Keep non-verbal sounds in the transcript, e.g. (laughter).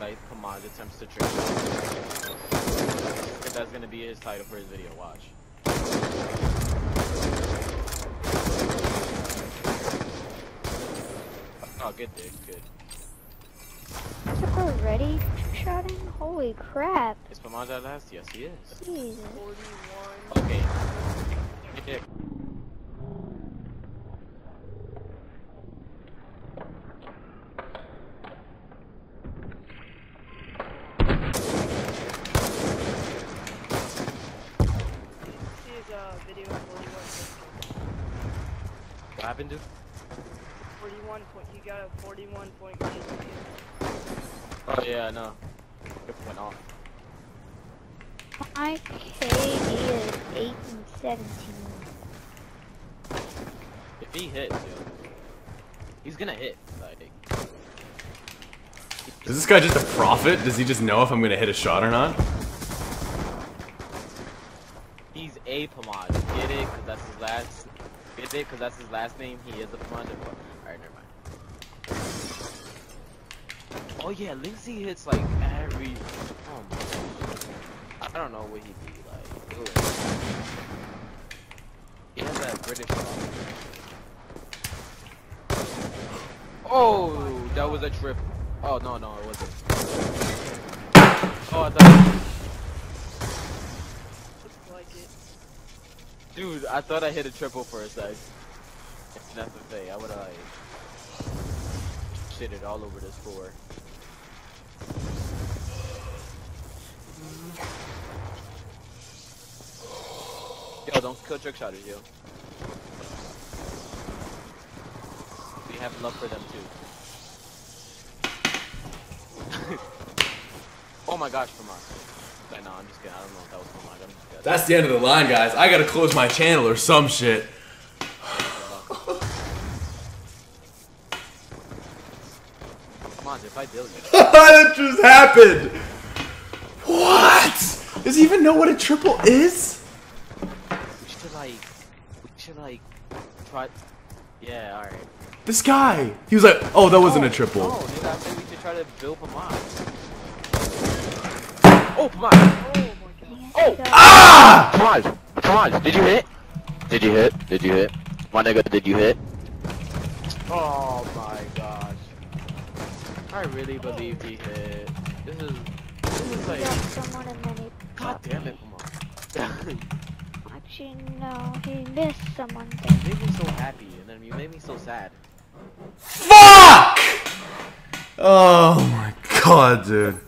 Like, come on, attempts to trick. If that's gonna be his title for his video, watch. Oh, good dude, good. Already shot in? Holy crap. Is Pamanja last? Yes, he is. Jesus. 41. Okay. Yeah. See his uh, video 41. What happened, dude? 41 point. He got a 41 point. Oh yeah, I know. It went off. My KD is 8 and 17. If he hits, yo, he's gonna hit. Like, Is this guy just a prophet? Does he just know if I'm gonna hit a shot or not? he's a Pamaj. Get it? Cause that's his last. Get it? Cause that's his last name. He is a Pamaj. Alright, never mind. Oh yeah, Lindsay hits like every. Oh my. I don't know what he'd be like. Ooh. He has that British. Oh, that was a trip. Oh no, no, it wasn't. Oh, I thought. Just like it. Dude, I thought I hit a triple for a sec. That's the thing. I would have like shit it all over this floor. Yo, don't kill trick shotters, yo. We have love for them too. (laughs) oh my gosh, come on. No, I'm just kidding. I don't know if that was mine. I'm just. That's the end of the line, guys. I gotta close my channel or some shit. (sighs) Come on, if I deal you. (laughs) that just happened. What? Does he even know what a triple is? We should like, we should like, try. Yeah, all right. This guy. He was like, oh, that wasn't a oh, triple. Oh, nigga, I said we should try to build Pamaj. Oh, Pamaj! Oh my god. Oh! Ah! Come on, come on. Did you hit? Did you hit? Did you hit? My nigga, did you hit? Oh my gosh. I really believe he hit. This is, this is Got like, someone and then he god damn it, Pamaj. Actually, no, he missed someone. you made me so happy, and then you made me so sad. Fuck! Oh my god, dude.